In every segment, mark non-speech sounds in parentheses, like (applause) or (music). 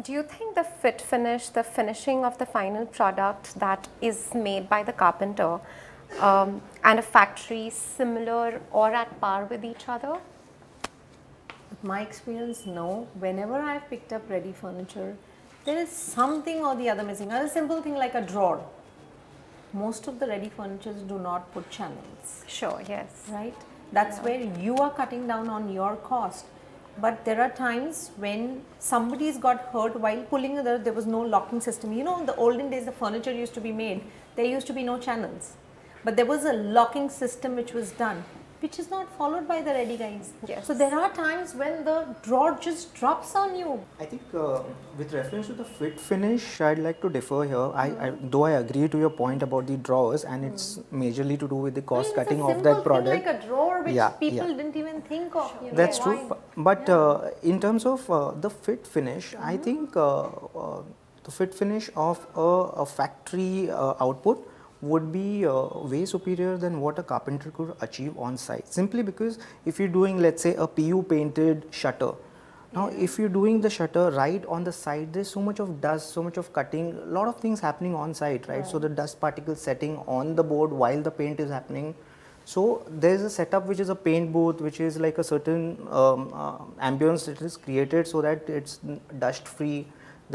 Do you think the fit finish, the finishing of the final product that is made by the carpenter um, and a factory similar or at par with each other? My experience, no. Whenever I've picked up ready furniture, there is something or the other missing. A simple thing like a drawer. Most of the ready furnitures do not put channels, Sure, yes. right? That's where you are cutting down on your cost. But there are times when somebody's got hurt while pulling the, there was no locking system. You know, in the olden days, the furniture used to be made, there used to be no channels. But there was a locking system which was done, which is not followed by the ready guys. Yes. So there are times when the draw just drops on you. I think uh, with reference to the fit finish, I'd like to differ here. I, I though I agree to your point about the drawers, and it's majorly to do with the cost I mean, cutting of that product. like a drawer which Yeah, people yeah. didn't even think of. you know, That's why? true. bu- But uh, in terms of uh, the fit finish, I think uh, uh, the fit finish of a, a factory uh, output would be uh, way superior than what a carpenter could achieve on site. Simply because if you're doing, let's say, a PU painted shutter, now if you're doing the shutter right on the side, there's so much of dust, so much of cutting, a lot of things happening on site, right? So the dust particles setting on the board while the paint is happening. So there is a setup which is a paint booth, which is like a certain um, uh, ambience that is created so that it's dust free.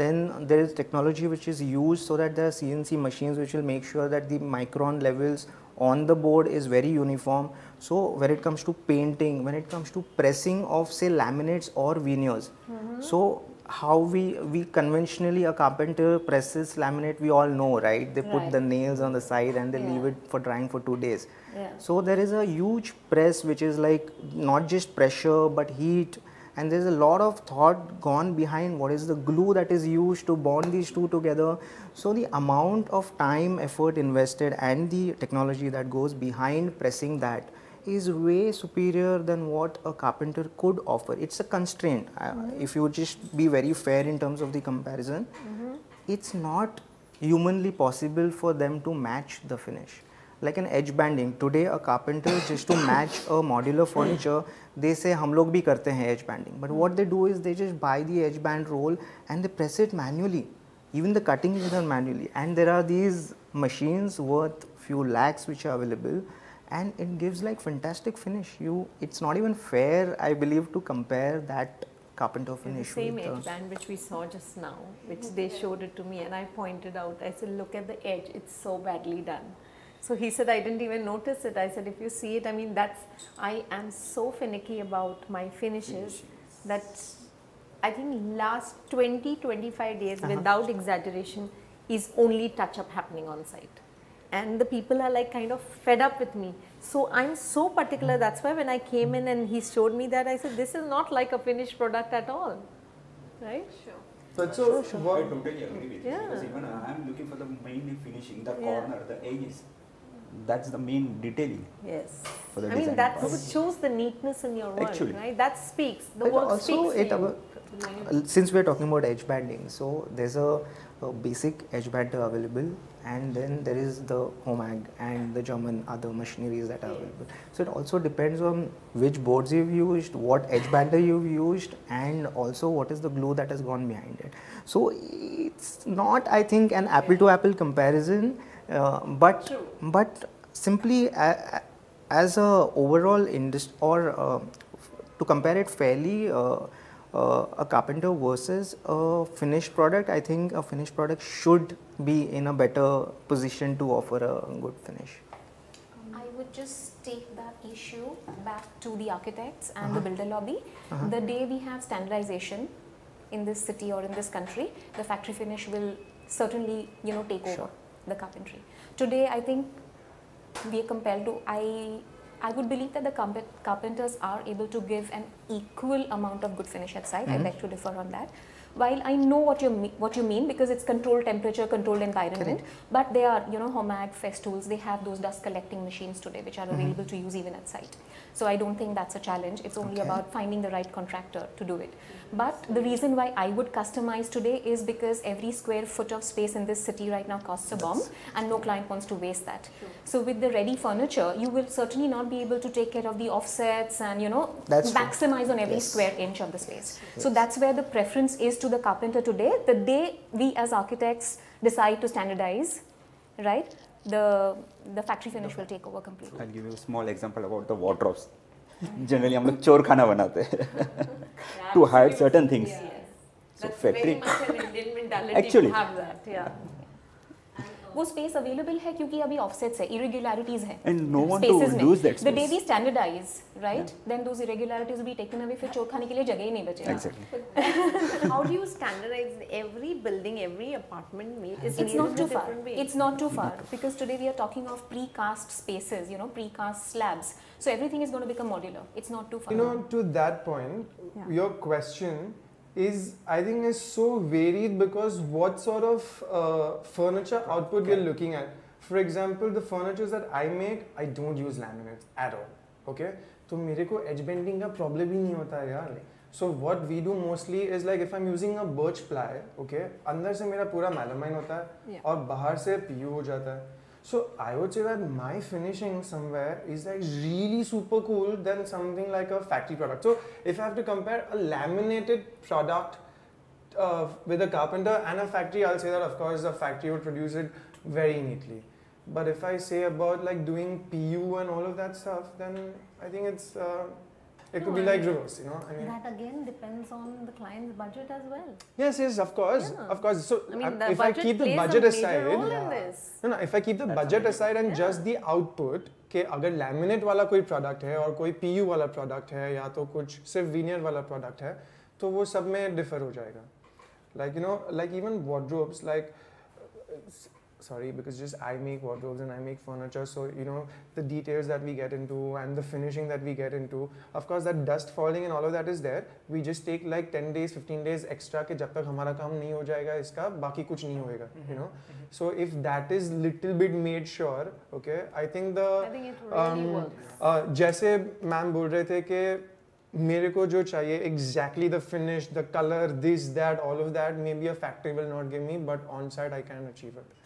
Then there is technology which is used so that there are CNC machines which will make sure that the micron levels on the board is very uniform. So when it comes to painting, when it comes to pressing of say laminates or veneers, mm-hmm. so how we we conventionally a carpenter presses laminate we all know right they put Right. the nails on the side and they leave it for drying for two days Yeah. so there is a huge press which is like not just pressure but heat and there's a lot of thought gone behind what is the glue that is used to bond these two together. So the amount of time effort invested and the technology that goes behind pressing that is way superior than what a carpenter could offer. It's a constraint. Uh, if you just be very fair in terms of the comparison it's not humanly possible for them to match the finish like an edge banding. Today a carpenter just to match a modular furniture they say hum log bhi karte hain edge banding. But what they do is they just buy the edge band roll and they press it manually. Even the cutting is done manually. And there are these machines worth few lakhs which are available. And it gives like fantastic finish. You it's not even fair i believe to compare that carpenter The finish same with, uh, edge band which we saw just now, which they showed it to me, and I pointed out. I said, "Look at the edge; it's so badly done." So he said, "I didn't even notice it." I said, "If you see it, I mean, that's I am so finicky about my finishes that I think last 20, 25 days, uh-huh. without exaggeration, is only touch up happening on site." and the people are like kind of fed up with me. So I'm so particular. Mm. That's why when I came in and he showed me that, I said, this is not like a finished product at all, right? Sure. But so, I what, totally agree with you because even I am looking for the main finishing, the Yeah. corner, the edges. That's the main detailing. Yes. For the I mean, that part. shows the neatness in your work, Actually. right? That speaks. The But work also speaks. it to you. abo- uh, since we're talking about edge banding so there's a, a basic edge bander available and then there is the homag and the german other machineries that are available so it also depends on which boards you've used what edge bander you've used and also what is the glue that has gone behind it so it's not i think an apple to apple comparison uh, but True. but simply a, a- as a overall industry or uh, to compare it fairly uh, uh, a carpenter versus a finished product i think a finished product should be in a better position to offer a good finish. I would just take that issue back to the architects and the builder lobby. The day we have standardization in this city or in this country, the factory finish will certainly, you know, take over the carpentry. Today, I think we are compelled to. I I would believe that the carpet, carpenters are able to give an equal amount of good finish at site. I beg mm-hmm. to differ on that. While I know what you what you mean because it's controlled temperature, controlled environment, but they are you know Homag, Festool, they have those dust collecting machines today which are mm-hmm. available to use even at site. So I don't think that's a challenge. It's only Okay. about finding the right contractor to do it. But the reason why I would customize today is because every square foot of space in this city right now costs a bomb and no client wants to waste that. So with the ready furniture, you will certainly not be able to take care of the offsets and you know That's true. maximize on every Yes. square inch of the space. So that's where the preference is to to the carpenter today, the day we as architects decide to standardize, right, the, the factory finish will take over completely. I'll give you a small example about the wardrobes. (laughs) Generally, हम लोग चोर खाना बनाते हैं (laughs) to hide certain things. So That's factory, very much an Indian mentality Actually. to have that. Yeah. वो space available है क्योंकि अभी ऑफसेट्स है इरेगुलरिटीज है and no one to reduce that space the baby standardize right then those irregularities be taken away फिर चोर खाने के लिए जगह ही नहीं बचेगा how do you standardize every building every apartment made it's not too far it's not too far because today we are talking of precast spaces, you know, precast slabs. So everything is going to become modular. It's not too far. You know, to that point, yeah. your question is, I think, is so varied because what sort of uh, furniture output okay. we're looking at. For example, the furnitures that I make, I don't use laminates at all. Okay, तो मेरे को edge bending का problem ही नहीं होता है यार. So what we do mostly is like if I'm using a birch ply, okay, अंदर से मेरा पूरा melamine होता है Yeah. और बाहर से PU हो जाता है. So I would say that my finishing somewhere is like really super cool than something like a factory product. So if I have to compare a laminated product uh, with a carpenter and a factory, I'll say that of course the factory would produce it very neatly. But if I say about like doing PU and all of that stuff, then I think it's uh, it no, could be I like reverse, you know. I mean, That again depends on the client's budget as well. yes, yes, of course, Yeah. of course. So I mean, um, the if I keep the budget aside, Yeah. No, no, if I keep the That's budget amazing. aside and Yeah. just the output कि अगर laminate वाला कोई product है और कोई PU वाला product है या तो कुछ सिर्फ़ वीनियर वाला प्रोडक्ट है तो वो सब में डिफर हो जाएगा like you know like even wardrobes like sorry because just I make wardrobes and I make furniture so you know the details that we get into and the finishing that we get into of course that dust falling and all of that is there we just take like 10 days 15 days extra कि जब तक हमारा काम नहीं हो जाएगा इसका बाकी कुछ नहीं होएगा you know so if that is little bit made sure okay I think the I think it really um, works. uh, जैसे मैम बोल रहे थे कि मेरे को जो चाहिए exactly the finish the colour this that all of that may be a factory will not give me but on side I can achieve it